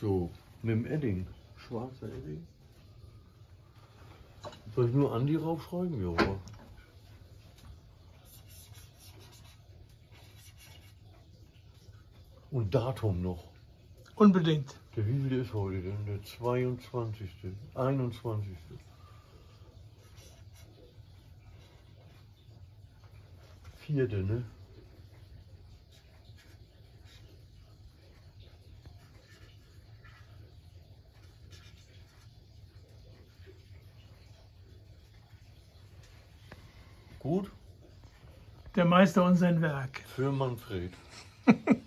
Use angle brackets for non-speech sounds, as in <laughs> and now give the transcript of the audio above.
So, mit dem Edding. Schwarzer Edding. Soll ich nur Andi raufschreiben? Ja. Und Datum noch. Unbedingt. Der wievielte ist heute denn? Der 22. 21. Vierte, ne? Gut, Der Meister und sein Werk. für Manfred. <laughs>